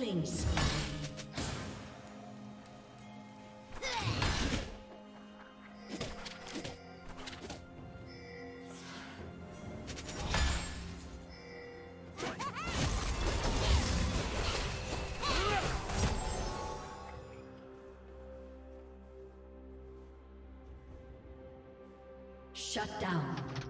Killing. Shut down.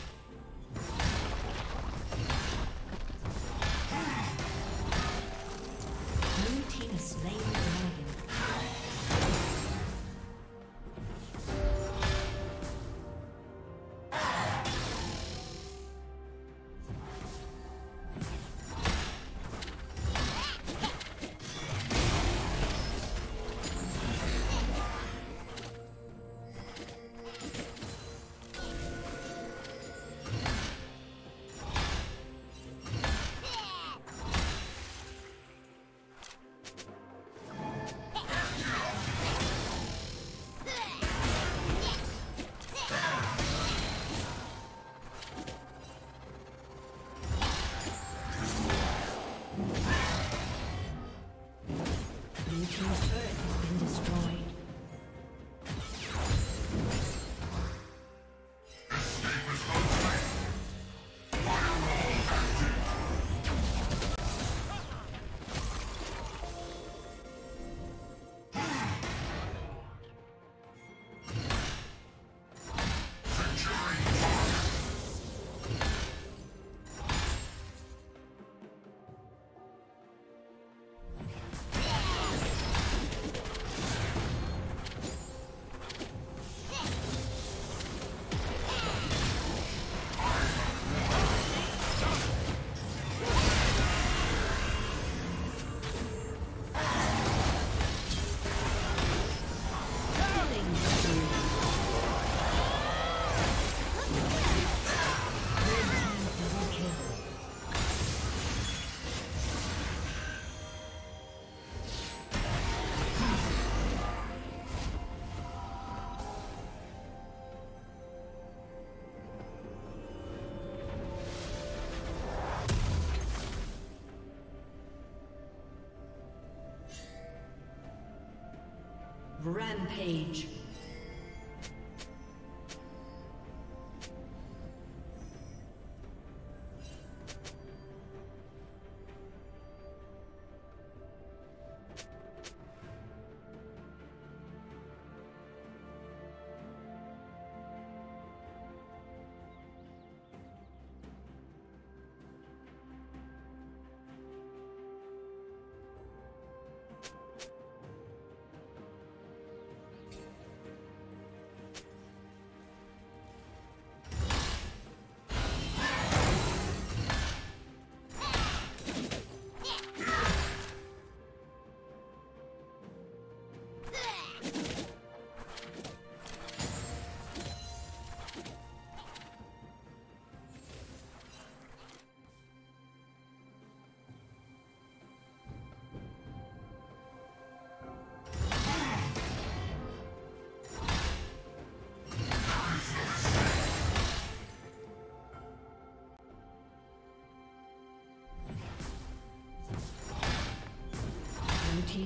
Rampage.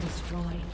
destroyed.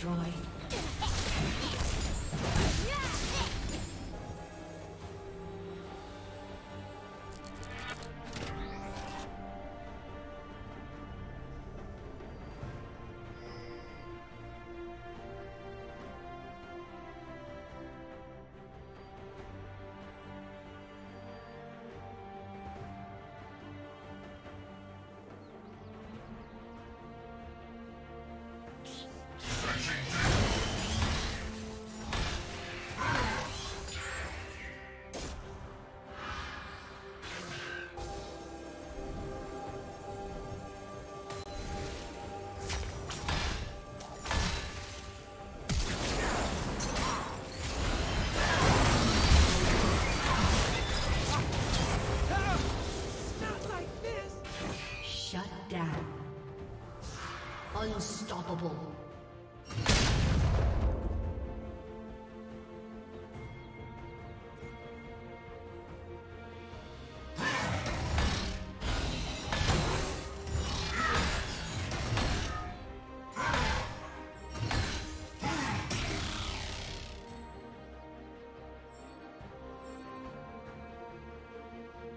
Destroyed.